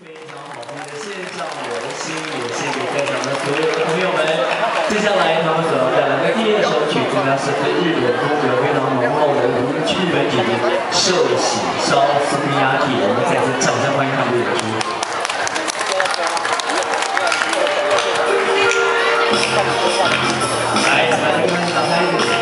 非常好听的献上我的心也献给在场的所有的朋友们接下来他们所要带来的第二首曲子呢是对日本风格非常浓厚的我们的剧本里面寿喜烧松亚体我们再次掌声欢迎他们的演出来来来